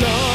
No.